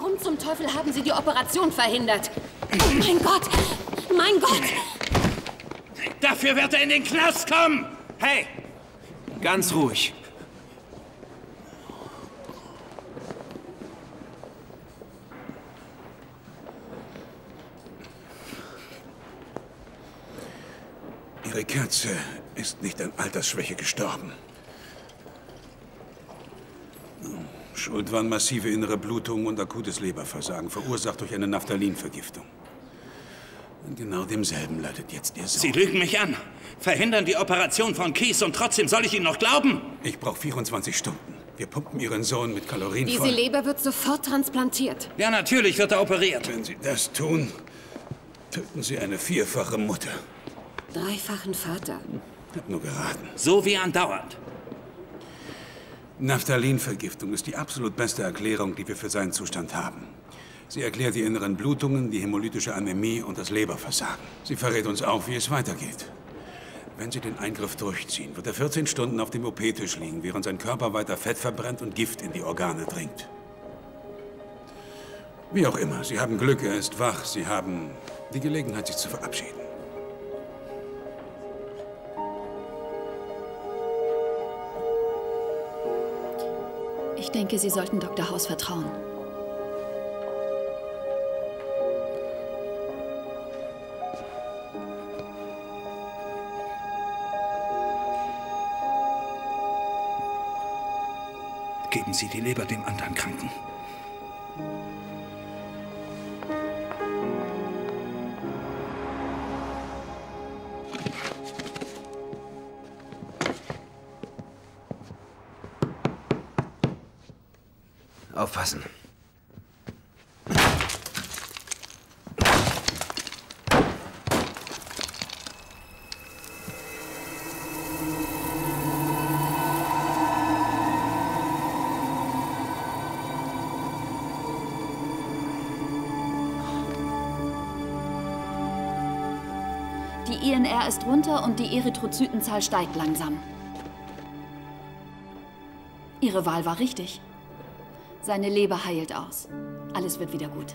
Warum zum Teufel haben Sie die Operation verhindert? Oh mein Gott! Mein Gott! Dafür wird er in den Knast kommen! Hey! Ganz ruhig. Ihre Katze ist nicht an Altersschwäche gestorben. Schuld waren massive innere Blutungen und akutes Leberversagen, verursacht durch eine Naphthalinvergiftung. An genau demselben leidet jetzt Ihr Sohn. Sie lügen mich an. Verhindern die Operation von Kies und trotzdem soll ich Ihnen noch glauben? Ich brauche 24 Stunden. Wir pumpen Ihren Sohn mit Kalorien Diese voll. Leber wird sofort transplantiert. Ja, natürlich wird er operiert. Wenn Sie das tun, töten Sie eine vierfache Mutter. Dreifachen Vater. Hab nur geraten. So wie andauernd. Naphthalinvergiftung ist die absolut beste Erklärung, die wir für seinen Zustand haben. Sie erklärt die inneren Blutungen, die hämolytische Anämie und das Leberversagen. Sie verrät uns auch, wie es weitergeht. Wenn Sie den Eingriff durchziehen, wird er 14 Stunden auf dem OP-Tisch liegen, während sein Körper weiter Fett verbrennt und Gift in die Organe dringt. Wie auch immer, Sie haben Glück, er ist wach. Sie haben die Gelegenheit, sich zu verabschieden. Ich denke, Sie sollten Dr. House vertrauen. Geben Sie die Leber dem anderen Kranken. Aufpassen. Die INR ist runter und die Erythrozytenzahl steigt langsam. Ihre Wahl war richtig. Seine Leber heilt aus. Alles wird wieder gut.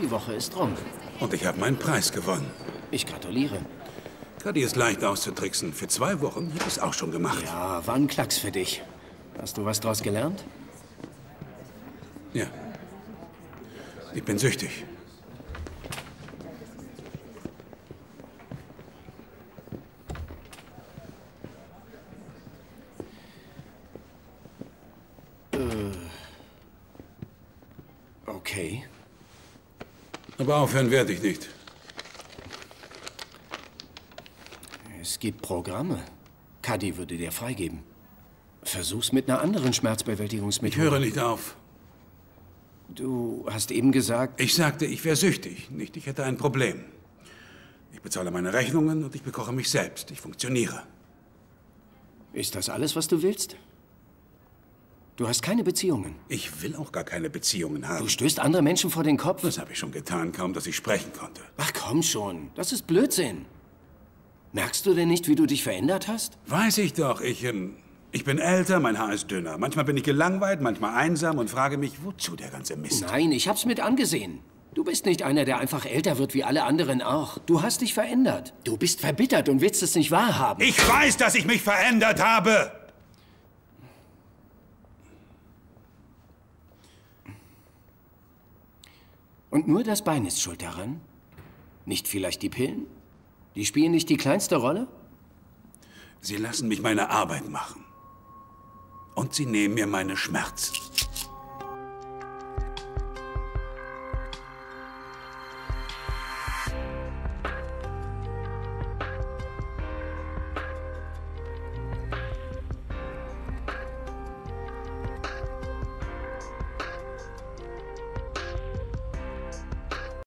Die Woche ist rum. Und ich habe meinen Preis gewonnen. Ich gratuliere. Kadi ist leicht auszutricksen. Für zwei Wochen hätte ich es auch schon gemacht. Ja, war ein Klacks für dich. Hast du was draus gelernt? Ja. Ich bin süchtig. Okay. Aber aufhören werde ich nicht. Es gibt Programme. Cuddy würde dir freigeben. Versuch's mit einer anderen Ich Schmerzbewältigungsmethode. höre nicht auf. Du hast eben gesagt, Ich sagte, ich wäre süchtig, nicht ich hätte ein Problem. Ich bezahle meine Rechnungen und ich bekoche mich selbst. Ich funktioniere. ist das alles, was du willst? Du hast keine Beziehungen. Ich will auch gar keine Beziehungen haben. Du stößt andere Menschen vor den Kopf. Das habe ich schon getan, kaum dass ich sprechen konnte. Ach komm schon, das ist Blödsinn. Merkst du denn nicht, wie du dich verändert hast? Weiß ich doch, ich, ähm, ich bin älter, mein Haar ist dünner. Manchmal bin ich gelangweilt, manchmal einsam und frage mich, wozu der ganze Mist? Nein, ich hab's mit angesehen. Du bist nicht einer, der einfach älter wird wie alle anderen auch. Du hast dich verändert. Du bist verbittert und willst es nicht wahrhaben. Ich weiß, dass ich mich verändert habe! Und nur das Bein ist schuld daran? Nicht vielleicht die Pillen? Die spielen nicht die kleinste Rolle? Sie lassen mich meine Arbeit machen. Und sie nehmen mir meine Schmerzen.